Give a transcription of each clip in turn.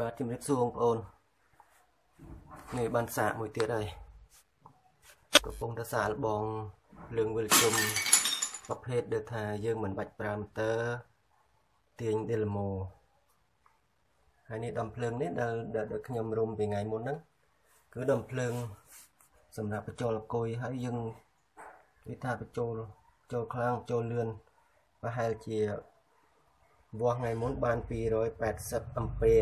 បាទជំរាបសួរបងប្អូននេះបានសាកមួយទៀតហើយកំពុងតែសាកលបងលឿងវិលជុំប្រភេទដែលថាយើងមិនបាច់ប្រើម៉ូទ័រទាញដេលម៉ូហើយនេះដំភ្លើងនេះដែលដែលខ្ញុំរុំពីថ្ងៃមុនហ្នឹងគឺដំភ្លើងសម្រាប់បញ្ចូលអគុយហើយយើងគេថាបញ្ចូលចូលខ្លាំងចូលលឿនប្រហែលជាវាស់ថ្ងៃមុនបាន280អាំពែ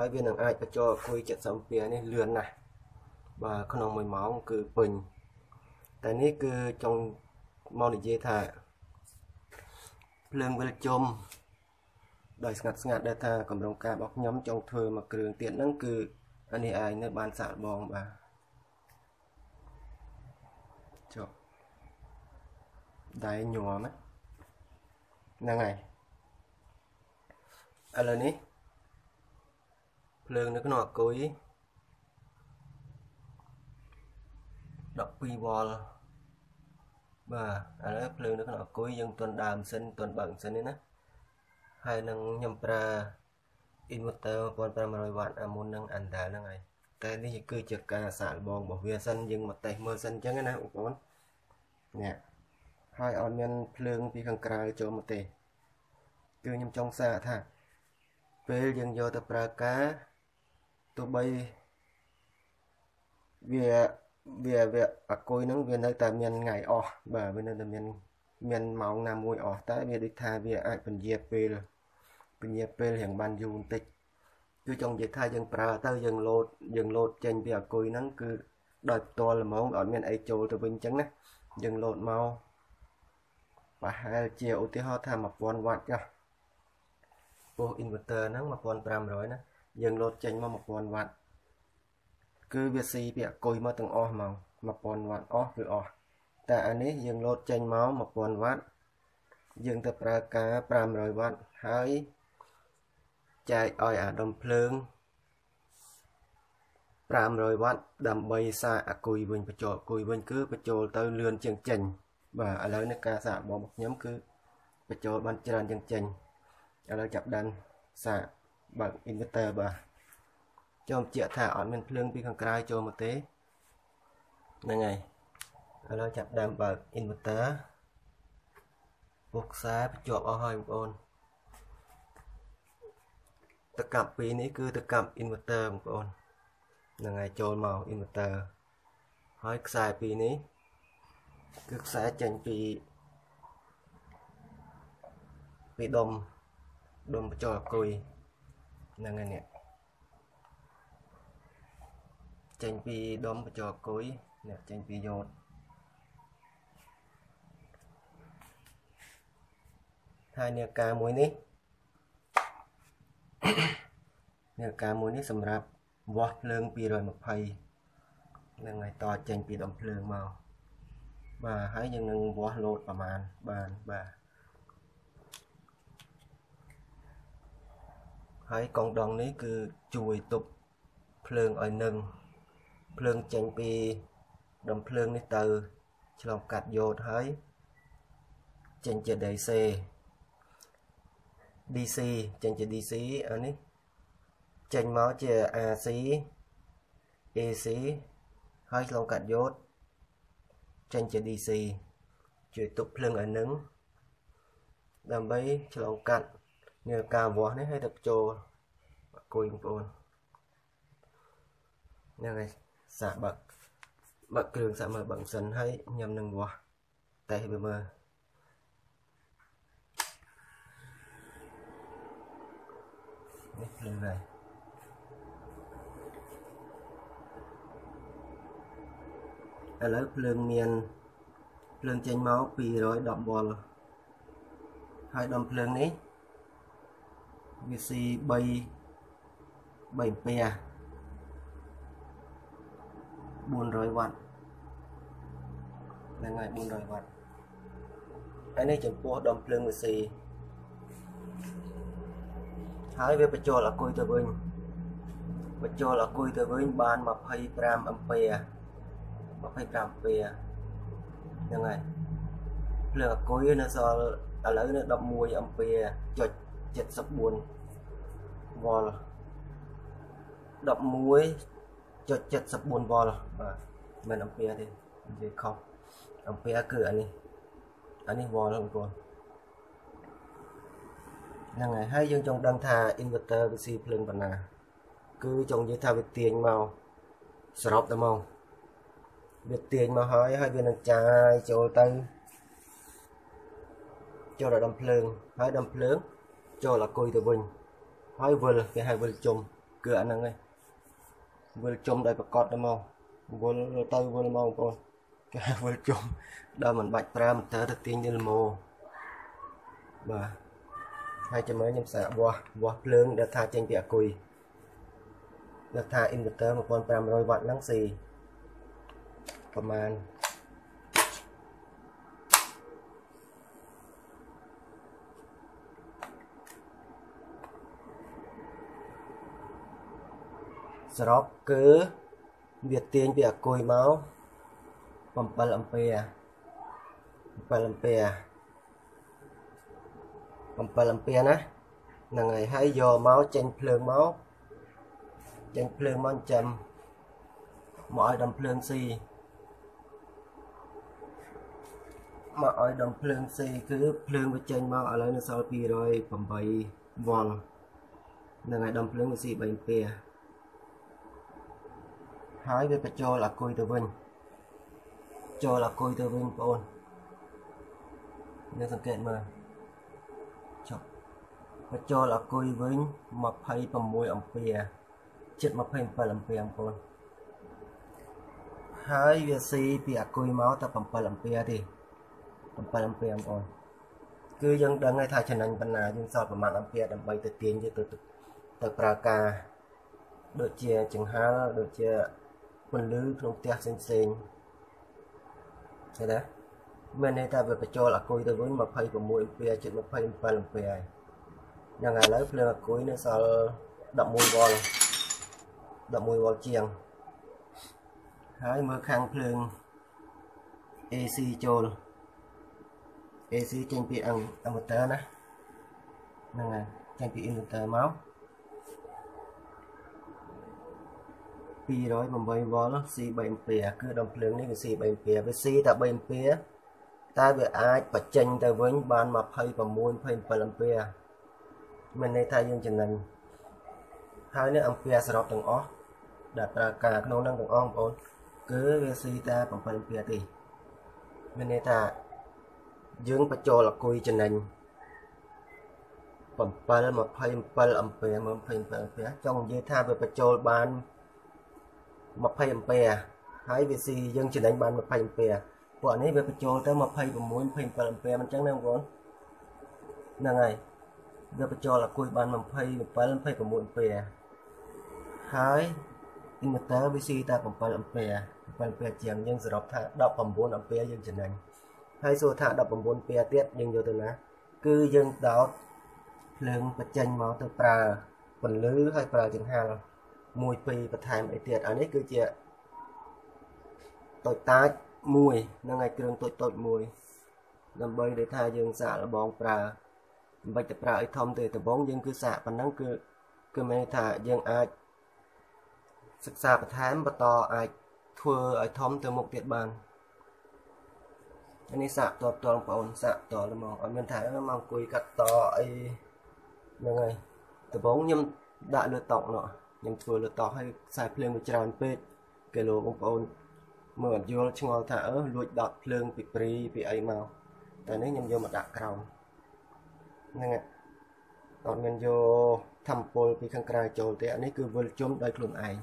ហើយវានឹងអាចបញ្ចូលអគុយ70អាំពែនេះលឿនណាស់បាទក្នុង1ម៉ោងគឺពេញតែនេះគឺចង់មកនិយាយថាភ្លើងវិលជុំដោយស្ងាត់ស្ងាត់ដែលថាកម្រងការរបស់ខ្ញុំចង់ធ្វើមកគ្រឿងទៀតហ្នឹងគឺអានេះឯងនៅបានសាកបងបាទចុះដៃញ័រហ្នឹងហើយឥឡូវនេះ ភ្លើងនៅក្នុងអគុយ12វ៉ុលបាទឥឡូវភ្លើងនៅក្នុងអគុយយើងទន់ដើមសិនទន់បើកសិននេះណាហើយនឹងខ្ញុំប្រើ inverter 1500វ៉ាត់អាមុននឹងអានដាលហ្នឹងហើយតែនេះគឺជាការសាកល្បងរបស់វាសិនយើងមកតេស្តមើលសិនអញ្ចឹងណាបងប្អូននេះហើយអត់មានភ្លើងពីខាងក្រៅចូលមកទេគឺខ្ញុំចង់សាកថាពេលយើងយកទៅប្រើការ ទោះបីវាវាវាអគុយហ្នឹងវានៅតែមានថ្ងៃអស់បាទវានៅតែមានមានម៉ោងណាមួយអស់តែវាដូចថាវាអាចពន្យាពេលពន្យាពេលរៀងបានយូរបន្តិចគឺចង់និយាយថាយើងប្រើទៅយើងលោតយើងលោតចេញពីអគុយហ្នឹងគឺដោយផ្ទាល់ល្មមអត់មានអីចូលទៅវិញអញ្ចឹងណាយើងលោតមកប្រហែលជាឧទាហរណ៍ថា1000វ៉ាត់ចុះពោះ inverter ហ្នឹង1500ណា យើងលោតចេញមក1000វ៉ាត់គឺវាស៊ីពីអគុយមកទាំងអស់ហ្មង1000វ៉ាត់អស់គឺអស់តែអានេះយើងលោតចេញមក1000វ៉ាត់យើងទៅប្រើការ500វ៉ាត់ហើយចែកឲ្យអាដុំភ្លើង500វ៉ាត់ដើម្បីសាកអគុយវិញបញ្ចូលអគុយវិញគឺបញ្ចូលទៅលឿនជាងចេញបាទឥឡូវនេះការសាករបស់ខ្ញុំគឺបញ្ចូលបានច្រើនជាងចេញឥឡូវចាប់ដើមសាក បើក inverter បាទចូលបញ្ជាក់ថាអត់មានភ្លើងពីខាងក្រៅចូលមកទេហ្នឹងហើយឥឡូវចាប់ដើមបើក inverter ពុះខ្សែបញ្ជាប់អស់ហើយបងប្អូនតកាប់ពីរនេះគឺតកាប់ inverter បងប្អូនហ្នឹងហើយចូលមក inverter ហើយខ្សែពីរនេះគឺខ្សែចេញពីពីដុំដុំបញ្ចូលអគុយ ហ្នឹងហើយនេះចេញពីដុំបញ្ចូលអគុយនេះចេញពីយ៉ូតហើយនាការមួយនេះនាការមួយនេះសម្រាប់វាស់ភ្លើង220ហ្នឹងហើយតចេញពីដុំភ្លើងមកបាទហើយយើងនឹងវាស់លោតប្រមាណបានបាទ ហើយកងដងនេះគឺជួយទប់ភ្លើងឲ្យនឹងភ្លើងចេញពីដុំភ្លើងនេះទៅឆ្លងកាត់យ៉ូតហើយចេញជា DC DC ចេញជា DC អានេះចេញមកជា AC AC ហើយឆ្លងកាត់យ៉ូតចេញជា DC ជួយទប់ភ្លើងឲ្យនឹងដើម្បីឆ្លងកាត់ នេះការវាស់នេះឲ្យទៅចូលអគុយបងប្អូនហ្នឹងហើយសាកបើកបើកគ្រឿងសាកមើលបើកសិនហើយញ៉ាំនឹងវាស់តេស្តវាមើលនេះភ្លើងហើយឥឡូវភ្លើងមានភ្លើងចេញមក210វ៉ុលហើយដុំភ្លើងនេះ វាស៊ី3 3អាពែ400វ៉ាត់ហ្នឹងហើយ400វ៉ាត់ហើយនេះចំពោះដុំភ្លើងវាស៊ីហើយវាបញ្ចូលអគុយទៅវិញបញ្ចូលអគុយទៅវិញបាន25អាំពែ25អាំពែហ្នឹងហើយភ្លើងអគុយនៅសល់ឥឡូវនៅ11អាំពែចុច74 វ៉ុល11.74វ៉ុលបាទមិនអំពែទេនិយាយខុសអំពែគឺអានេះអានេះវ៉ុលបងប្អូនហ្នឹងហើយហើយយើងចង់ដឹងថា inverter វាស៊ីភ្លើងប៉ុណ្ណាគឺចង់និយាយថាវាទាញមកសរុបទៅមកវាទាញមកហើយហើយវានឹងចាយចូលទៅចូលដល់ដុំភ្លើងហើយដុំភ្លើងចូលអាគុយទៅវិញ ហើយវិលគេហៅវិលជុំគឺអាហ្នឹងឯងវិលជុំដោយប្រកបទៅមកវិលទៅវិលមកបងប្អូនគេហៅវិលជុំដល់មិនបាច់ប្រើម៉ូទ័រទៅទាញទៅល្មោបាទហើយចាំមើលខ្ញុំសាកវាស់វាស់ភ្លើងដែលថាចេញពីអាគុយដែលថា inverter 1500វ៉ាត់ហ្នឹងស៊ីប្រមាណ សរុបគឺវាទាញពីអាគុយមក7អំពែ7អំពែ7អំពែណាហ្នឹងហើយហើយយកមកចេញភ្លើងមកចេញភ្លើងមកចាំមកឲ្យដំភ្លើងស៊ីមកឲ្យដំភ្លើងស៊ីគឺភ្លើងវាចេញមកឥឡូវនៅសល់208វ៉ុលហ្នឹងហើយដំភ្លើងវាស៊ី3អំពែ ហើយវាបញ្ចូលអាគុយទៅវិញចូលអាគុយទៅវិញបងប្អូនអ្នកសង្កេតមើលចុះបញ្ចូលអាគុយវិញ26អំពែជិត27អំពែបងប្អូនហើយវាស៊ីពីអាគុយមកតែ7អំពែទេ7អំពែបងប្អូនគឺយើងដឹងហើយថាចំណេញប៉ុណ្ណាយើងសល់ប្រមាណអំពែដើម្បីទៅទាញទៅទៅប្រើការដូចជាចង្ហាល់ដូចជា ពន្លឺក្នុងផ្ទះផ្សេងផ្សេងឃើញទេមានន័យថាវាបញ្ចូលអាគុយទៅវិញ26អំពែជិត27អំពែហើយយ៉ាងឥឡូវភ្លើងអាគុយនៅសល់11វ៉ុល11វ៉ុលជាងហើយមើលខាងភ្លើង AC ចូល AC ចេញពី inverter ណាហ្នឹងហើយចេញពី inverter មក 208វ៉ុល C3 អំពែគឺដុំភ្លើងនេះវា C3 អំពែវា C តែ3អំពែតែវាអាចបញ្ចេញទៅវិញបាន26 27អំពែមានន័យថាយើងចំណេញហើយនេះអំពែសរុបទាំងអស់ដែលប្រើការក្នុងនឹងទាំងអស់បងប្អូនគឺវា C តែ7អំពែទេមានន័យថាយើងបញ្ចូលអគុយចំណេញ7 27អំពែមើល27អំពែចង់និយាយថាវាបញ្ចូលបាន 20អំពែហើយវាស៊ីយើងចំណេញបាន20អំពែពួកនេះវាបញ្ចូលទៅ26 27អំពែមិនចឹងណាបងប្អូនហ្នឹងហើយវាបញ្ចូលអាគុយបាន27 26អំពែហើយ inverter វាស៊ីតែ7អំពែ7អំពែជាងយើងសរុបថា19អំពែយើងចំណេញហើយសួរថា19អំពែទៀតយើងយកទៅណា គឺយើងដោតភ្លើងបញ្ចេញមកទៅប្រើពន្លឺហើយប្រើចង្ហាល់ មួយពីរបន្ថែមអីទៀតអានេះគឺជាតូចតាចមួយនឹងឲ្យគ្រឿងតូចតូចមួយដើម្បីដែលថាយើងសាកលបងប្រើមិនបាច់ទៅប្រើអីធំទេដំបូងយើងគឺសាកប៉ុណ្ណឹងគឺគឺមានថាយើងអាចសិក្សាបន្ថែមបន្តអាចធ្វើឲ្យធំទៅមុខទៀតបាននេះសាកតបតបងប្អូនសាកតល្មងអត់មានថាមកអង្គុយកាត់តអីហ្នឹងហើយដំបូងខ្ញុំដាក់លើតុនោះ ខ្ញុំធ្វើលើតោះឲ្យខ្សែភ្លើងវាច្រើនពេកគេលោកបងប្អូនមើលអត់យល់ឆ្ងល់ថាអឺលួចដកភ្លើងពីព្រីពីអីមកតែនេះខ្ញុំយកមកដាក់ក្រោមហ្នឹងអត់មានយកធម្មពលពីខាងក្រៅចូលទេអានេះគឺវិលជុំដោយខ្លួនឯង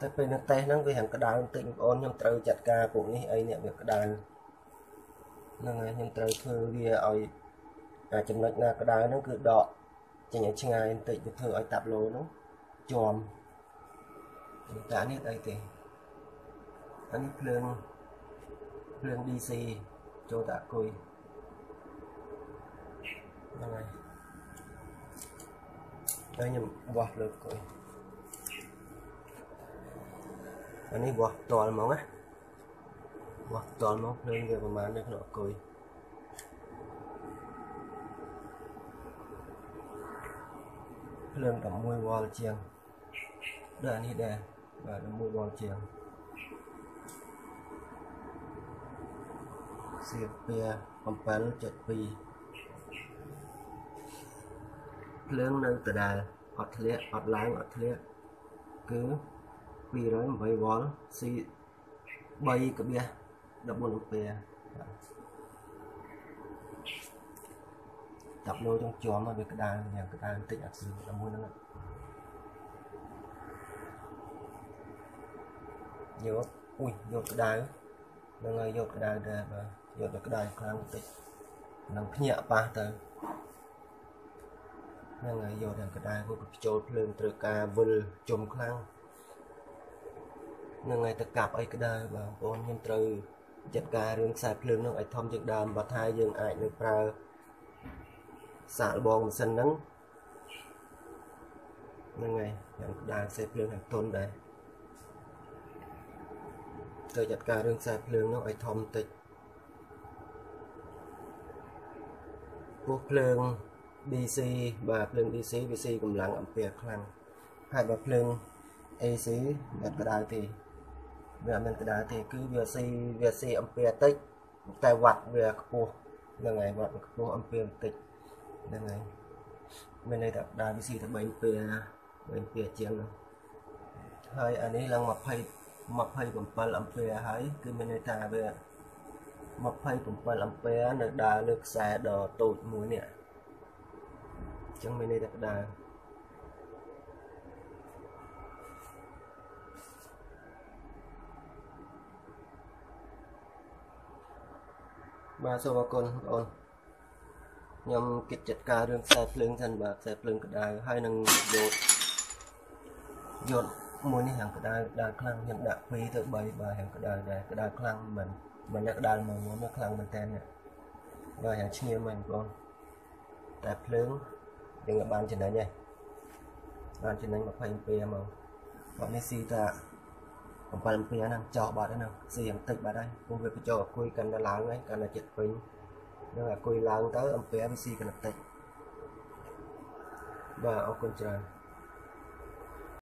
តែពេលនៅតេសហ្នឹងវាហាងក្តៅបន្តិចបងប្អូនខ្ញុំត្រូវចាត់ការពួកនេះអីនេះវាក្តៅហ្នឹងហើយខ្ញុំត្រូវធ្វើវាឲ្យ អាចំណុចណាក្តៅហ្នឹងគឺដកចេញឲ្យឆ្ងាយបន្តិចទៅធ្វើឲ្យតាប់ឡូហ្នឹងជាប់តែនេះអីទេអានេះភ្លើងភ្លើង DC ចូលតាគុយហ្នឹងហើយហើយខ្ញុំវាស់លើគុយអានេះវាស់តល់ហ្មងណាវាស់តល់មកភ្លើងវាប្រហែលនៅក្នុងគុយ ភ្លើង11វ៉ុលជាងដូចអានេះដែរបាទ11វ៉ុលជាងសៀបពៀ7.2ភ្លើងនៅដដែលអត់ធ្លាក់អត់ឡើងអត់ធ្លាក់គឺ208វ៉ុល C 3.14អាំ ពែចាប់លោចងជាប់មកវាក្តៅយ៉ាងក្តៅបន្តិចអាគ្រឿងតែមួយហ្នឹងយកអ៊ុយយកក្តៅហ្នឹងហើយយកក្តៅដែរបាទយកទៅក្តៅខ្លាំងបន្តិចនឹងភ្ញាក់ប៉ះទៅហ្នឹងហើយយកតែក្តៅពួកបញ្ចូលភ្លើងត្រូវការវិលជុំខ្លាំងហ្នឹងហើយទៅកាប់អីក្តៅបងប្អូនខ្ញុំត្រូវចាត់ការរឿងខ្សែភ្លើងនោះឲ្យធំជាងដើមបើថាយើងអាចនឹងប្រើ សាកល្បងម៉ាស៊ីនហ្នឹងហ្នឹងហើយយ៉ាងក្តៅខ្សែភ្លើងហ្នឹងទន់ដែរត្រូវចាត់ការរឿងខ្សែភ្លើងនោះឲ្យធំតិចពោះភ្លើង DC បាទភ្លើង DC វាស៊ីកម្លាំងអាំពែខ្លាំងហើយបើភ្លើង AC មិនក្តៅទេវាអត់មានក្តៅទេគឺវាស៊ីវាស៊ីអាំពែតិចតែវ៉ាត់វាខ្ពស់ហ្នឹងហើយវ៉ាត់ខ្ពស់អាំពែតិច ហ្នឹងហើយមានន័យថាក្តៅវាស៊ីតែ3អាំពែ3អាំពែជាងហើយអានេះឡើង20 27អាំពែហើយគឺមានន័យថាវា27អាំពែនៅដើរលើខ្សែដ៏តូចមួយនេះអញ្ចឹងមានន័យថាក្តៅបាទសូមអរគុណបងប្អូន ខ្ញុំគិតចាត់ការរឿងខ្សែភ្លើងសិនបាទខ្សែភ្លើងក្តៅហើយនឹងយកយកមួយនេះហាងក្តៅក្តៅខ្លាំងខ្ញុំដាក់2ទៅ3បាទហាងក្តៅដែរក្តៅខ្លាំងមិនមិនក្តៅមកមកខ្លាំងមែនតើបាទហាងឈ្ងៀមហ្នឹងបងប្អូនតែភ្លើងយើងបានចំណេញហើយបានចំណេញ20អាហ្មកបាទនេះស៊ីតា7អាហ្ហ្នឹងចោលបាត់ហ្នឹងស៊ីយ៉ាងតិចបាត់ហើយព្រោះវាបញ្ចូលអគុយកាន់តែឡើងហើយកាន់តែចិត្តពេញ នឹងអគុយឡើងទៅអាហ្វាវាស៊ីកាន់តែតិចបាទអរគុណច្រើន